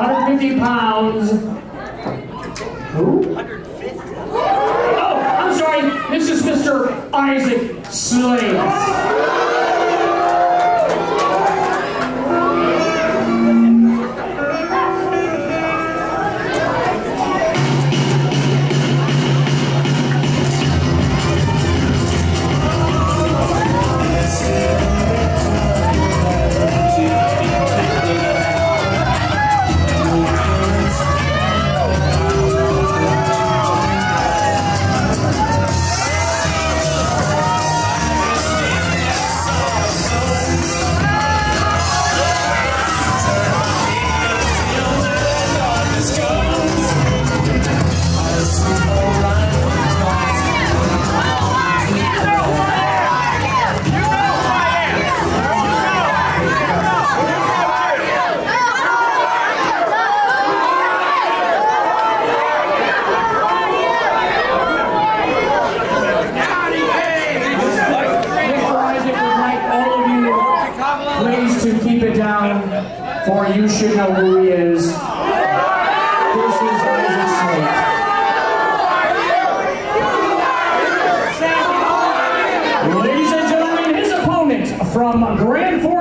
150 pounds. Who? 150. Oh, I'm sorry. This is Mr. Isaac Slate.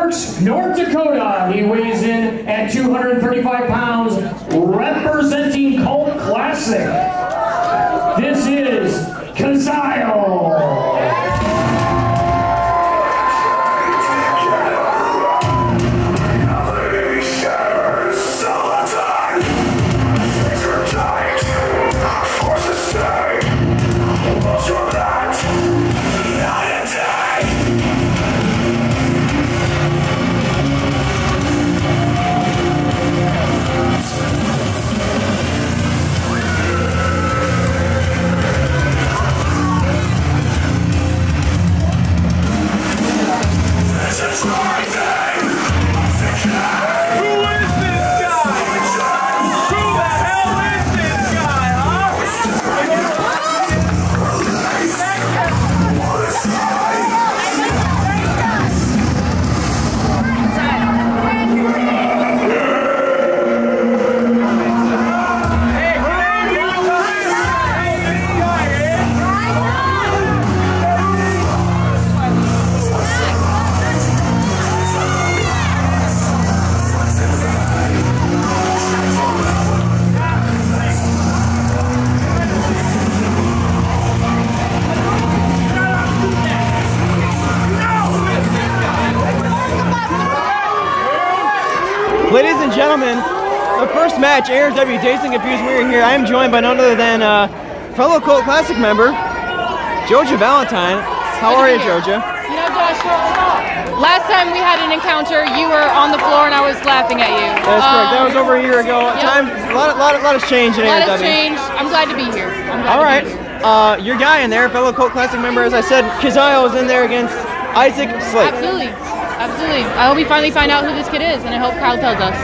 Forks, North Dakota. He weighs in at 235 pounds, representing Cult Classic. Ladies and gentlemen, the first match, ARW Dazed and Confused We're here. I am joined by none other than uh, fellow Cult Classic member, Joja Valentine. How are you, Joja? You know, Josh, last time we had an encounter, you were on the floor and I was laughing at you. That's correct. That Um, was over a year ago. yep. Time, a lot, lot, lot has changed in A lot has changed. I'm glad to be here. All be here. Uh, your guy in there, fellow Cult Classic member, as I said, Kyzyle is in there against Isaac Slate. Absolutely. Absolutely. I hope we finally find out who this kid is, and I hope Kyle tells us.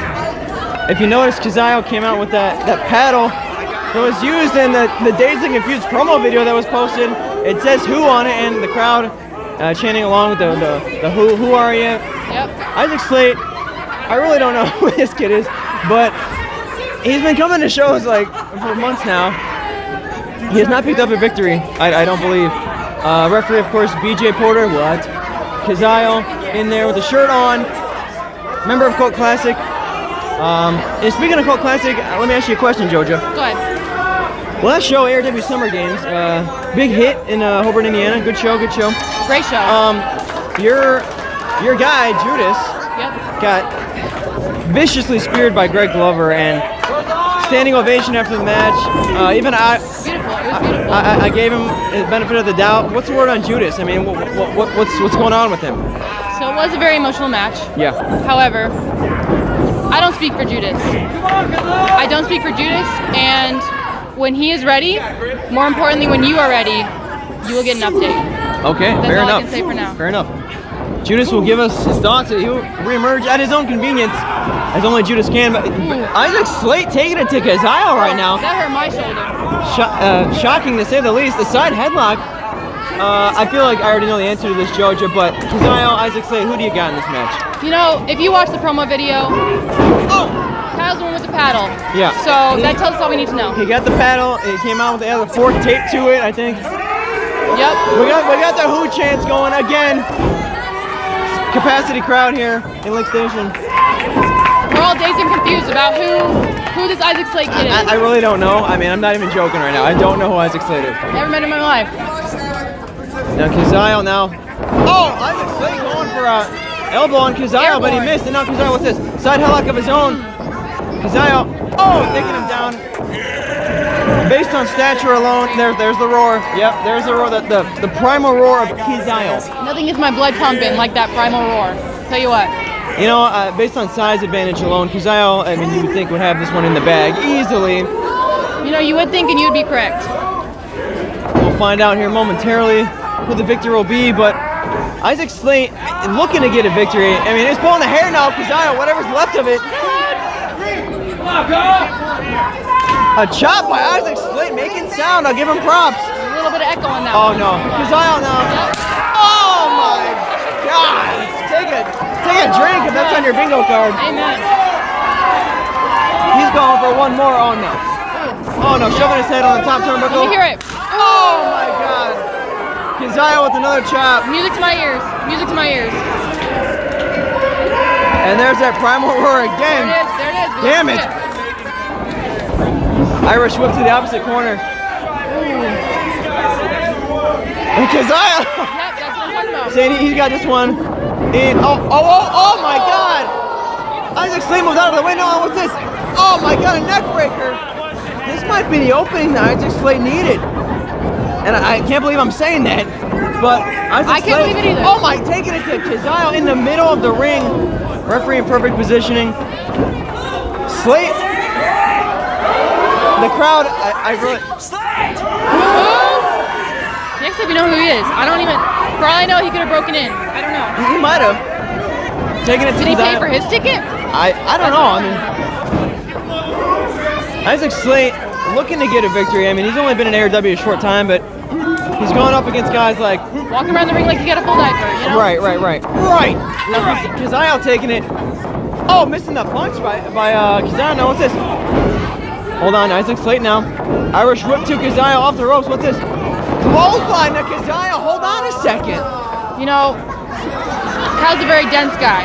If you notice, Kyzyle came out with that, that paddle that was used in the, the Dazed and Confused promo video that was posted. It says who on it, and the crowd uh, chanting along with the, the, the who, who are you? Yep. Isaac Slate, I really don't know who this kid is, but he's been coming to shows like for months now. He has not picked up a victory, I, I don't believe. Uh, referee, of course, BJ Porter, what? Kyzyle in there with the shirt on. Member of Cult Classic. Um, and speaking of Cult Classic, uh, let me ask you a question, Jojo. Go ahead. Last show, ARW Summer Games, uh, big hit in uh, Hobart, Indiana. Good show, good show. Great show. Um, your your guy Judas yep. got viciously speared by Greg Glover and standing ovation after the match. Uh, even I, Beautiful. It was beautiful. I, I gave him the benefit of the doubt. What's the word on Judas? I mean, what, what, what's what's going on with him? It was a very emotional match. Yeah. However, I don't speak for Judas. I don't speak for Judas, and when he is ready, more importantly, when you are ready, you will get an update. Okay, That's fair all I enough. can say for now. Fair enough. Judas will give us his thoughts. He'll reemerge at his own convenience, as only Judas can. But, but Isaac Slate taking it to Kyzyle right now. That hurt my shoulder. Sho- uh, shocking to say the least. The side headlock. Uh, I feel like I already know the answer to this, Georgia, but Kyzyle, Isaac Slate, who do you got in this match? You know, if you watch the promo video, Oh! Kyle Kyzyle's the one with the paddle. Yeah. So that tells us all we need to know. He got the paddle. He came out with the other fork taped to it. I think. Yep. We got we got the Who chants going again. Capacity crowd here in Lake Station. We're all dazed and confused about who who this Isaac Slate kid is. I, I really don't know. I mean, I'm not even joking right now. I don't know who Isaac Slate is. Never met him in my life. Now Kyzyle now. Oh, Isaac Slate going for a elbow on Kyzyle, but he missed. And now Kyzyle, what's this? Side headlock of his own. Kyzyle, oh, taking him down. Based on stature alone, there, there's the roar. Yep, there's the roar, the, the, the primal roar of Kyzyle. Nothing gets my blood pumping like that primal roar. Tell you what. You know, uh, based on size advantage alone, Kyzyle, I mean, you would think would have this one in the bag easily. You know, you would think and you'd be correct. We'll find out here momentarily who the victor will be, but Isaac Slate looking to get a victory. I mean, he's pulling the hair now, Kyzyle, whatever's left of it. A chop by Isaac Slate making sound. I'll give him props. A little bit of echo on that Oh one. no, Kyzyle now. Oh my God! Take a take a drink if that's on your bingo card. Amen. He's going for one more. Oh no. Oh no, shoving his head on the top Let turnbuckle. me hear it. Kyzyle with another chop. Music to my ears. Music to my ears. And there's that primal roar again. There it again. There it is. We Damn lost it. Irish whip to the opposite corner. Hmm. And Kyzyle Yep, that's what I'm talking about. saying he- he's got this one. In oh oh oh oh my God! Isaac Slate moves out of the way. No, what's this? Oh my God, a neck breaker. This might be the opening that Isaac Slate needed. And I, I can't believe I'm saying that, but Isaac I can't believe it either. Oh my, taking it to Kyzyle in the middle of the ring. Referee in perfect positioning. Slate. The crowd, I, I really. Who? Next time we know who he is. I don't even. For all I know, he could have broken in. I don't know. He might have Taking it to Did he pay for his ticket? I, I don't know. I mean, Isaac Slate looking to get a victory. I mean, he's only been in ARW a short time, but he's going up against guys like Walking around the ring like he got a full diaper, you know? right, right, right, right. Now Kyzyle taking it. Oh, missing the punch by by uh, Kyzyle. Now what's this? Hold on, Isaac Slate now. Irish whip to Kyzyle off the ropes. What's this? Clothesline to Kyzyle. Hold on a second. You know, Kyle's a very dense guy.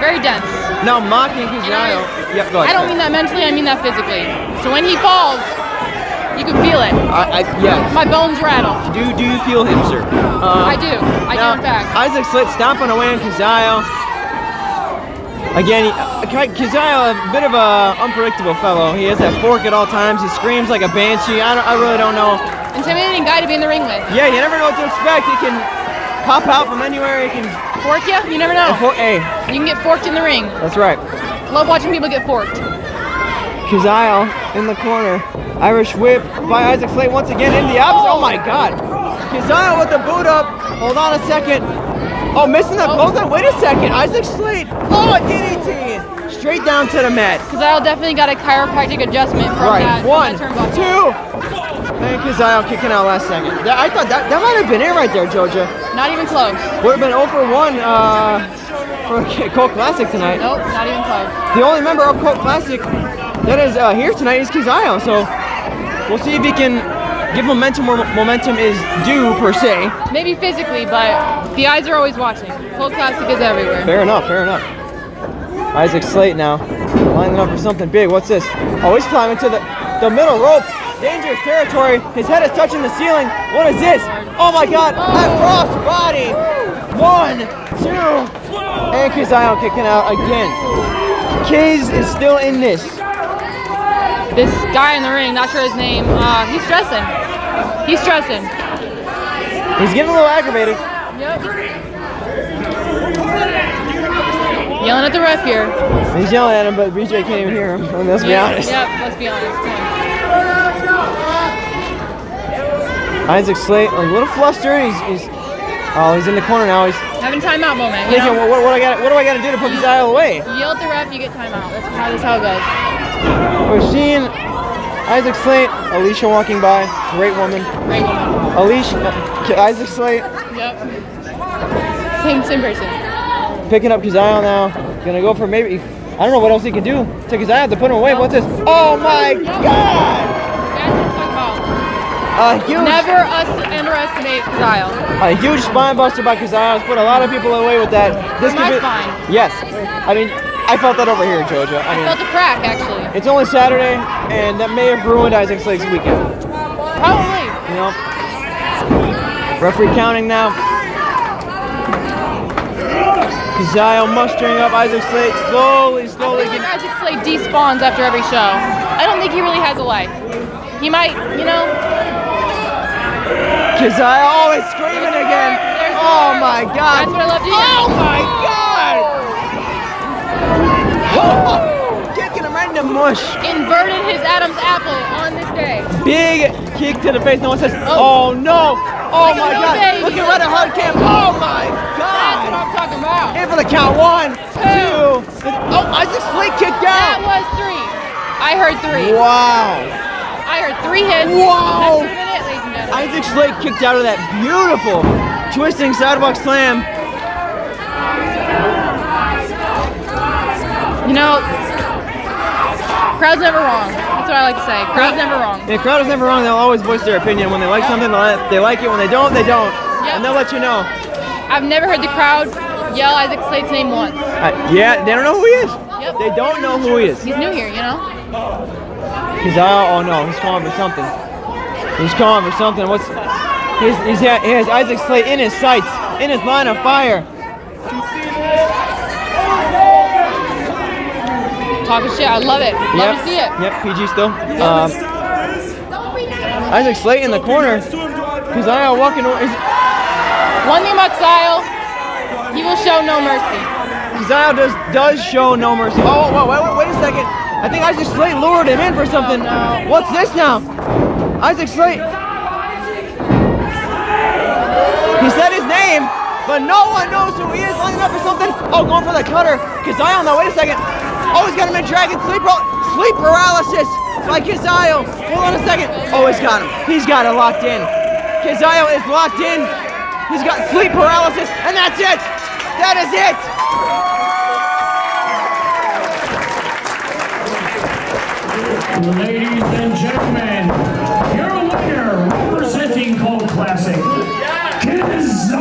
Very dense. Now mocking Kyzyle. Yep, go ahead. I don't mean that mentally, I mean that physically. So when he falls, you can feel it. I, I yeah. My bones rattle. Do do you feel him, sir? Uh, I do. I now, do, in fact. Isaac Slate stomping away on Kyzyle. Again, Kyzyle, a bit of a unpredictable fellow. He has that fork at all times. He screams like a banshee. I, don't, I really don't know. Intimidating guy to be in the ring with. Yeah, you never know what to expect. He can pop out from anywhere. He can. Fork you? You never know. For, hey, You can get forked in the ring. that's right. Love watching people get forked. Kyzyle in the corner. Irish whip by Isaac Slate once again in the opposite. Oh my God. Kyzyle with the boot up. Hold on a second. Oh, missing the Oh. clothesline. Wait a second. Isaac Slate. Oh, a DDT. Straight down to the mat. I definitely got a chiropractic adjustment from Right. that, from One, that turnbuckle. two. And Kyzyle kicking out last second. That- I thought that, that might have been it right there, Georgia. Not even close. Would have been 0 for 1 uh, for Cult Classic tonight. Nope, not even close. The only member of Cult Classic that is uh, here tonight is Kyzyle. So we'll see if he can give momentum where momentum is due, per se. Maybe physically, but the eyes are always watching. Cult Classic is everywhere. Fair enough, fair enough. Isaac Slate now lining up for something big. What's this? Oh, he's climbing to the, the middle rope. Dangerous territory. His head is touching the ceiling. What is this? Oh my god, a cross body. One, two, and Kyzyle kicking out again. Kaze is still in this. This guy in the ring, not sure his name, uh, he's stressing. He's stressing. He's getting a little aggravated. Yep. Yelling at the ref here. He's yelling at him, but BJ can't even hear him. Let's be honest. Yep, let's be honest. Isaac Slate, a little flustered. He's, he's oh, he's in the corner now. He's Having timeout moment. You thinking, what, what, I got? What do I got to do to put Kyzyle away? You yell at the ref, you get timeout. That's how this how it goes. We're seeing Isaac Slate, Alicia walking by, great woman. Great woman. Alicia, uh, Isaac Slate Yep. Same same person. picking up Kyzyle now. Gonna go for maybe I don't know what else he can do. Take his eye out to put him away. What's this? Oh my God! A huge, Never us underestimate Kyle. a huge spine buster by Kazayas. Put a lot of people away with that. This could be- spine. Yes. I mean, I felt that over here in Georgia. I mean, Felt a crack actually. it's only Saturday, and that may have ruined Isaac Slate's weekend. Probably. You know. Referee counting now. Kyzyle mustering up Isaac Slate slowly, I slowly. Getting, like Isaac Slate despawns after every show. I don't think he really has a life. He might, you know, Kyzyle, oh, he's screaming again. Oh my God. That's what I love to hear. Oh my God. Kicking him right in the mush. inverted his Adam's apple on this day. Big kick to the face. No one says, oh, oh no. Oh Like my God. baby. Looking right at hard cam. Oh my God. That's what I'm talking about. In for the count. One, two. Oh, Isaac Slate kicked That was three. I heard three. Wow. I heard three hits. Wow. That should it, ladies and gentlemen. Isaac Slate kicked out of that beautiful twisting sidewalk slam. You know, crowd's never wrong. That's what I like to say. Crowd's never wrong. The crowd is never wrong. They'll always voice their opinion. When they like something, they like it. When they don't, they don't. Yep. And they'll let you know. I've never heard the crowd yell Isaac Slate's name once. Uh, yeah, they don't know who he is. Yep. They don't know who he is. He's new here, you know? He's out. Oh no, he's calling for something. He's calling for something. What's? He's, he's he has Isaac Slate in his sights, in his line of fire. Talking shit. I love it. Love yep. to see it. Yep. PG still. Um, Isaac Slate in the corner. He's out walking. away. One thing about Kyle, he will show no mercy. Kyzyle does does show no mercy. Oh, wait, wait, wait, wait a second. I think Isaac Slate lured him in for something. Oh, no. What's this now? Isaac Slate. He said his name, but no one knows who he is lining up for something. Oh, going for the cutter. Kyzyle now, wait a second. Oh, he's got him in dragon sleep, sleep paralysis by Kyzyle. Hold on a second. Oh, he's got him. He's got it locked in. Kyzyle is locked in. He's got sleep paralysis, and that's it. That is it. Ladies and gentlemen, your winner representing Cult Classic, Kyzyle!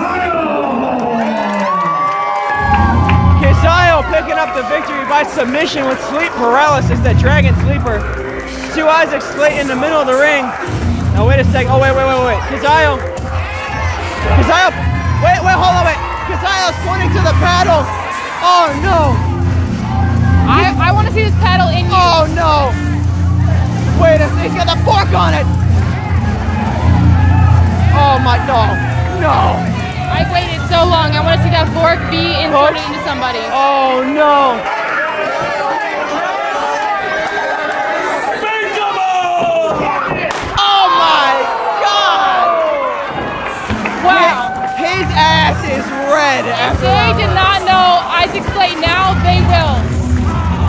Kyzyle picking up the victory by submission with sleep paralysis, that dragon sleeper. To Isaac Slate in the middle of the ring. Now wait a sec, Oh wait, wait, wait, wait. Kyzyle. Kyzyle. Wait, wait, hold on, wait. Kyzyle's pointing to the paddle. Oh no. I, I want to see this paddle in you. Oh no. Wait a second. He's got the fork on it. Oh my no. No. I waited so long. I want to see that fork be inserted Folks. into somebody. Oh no. Oh my god. Wow. His ass is red If they did not know Isaac Slate now, they will.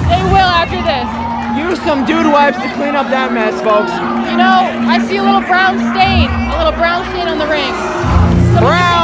They will after this. Use some dude wipes to clean up that mess, folks. You know, I see a little brown stain. A little brown stain on the ring. Somebody Brown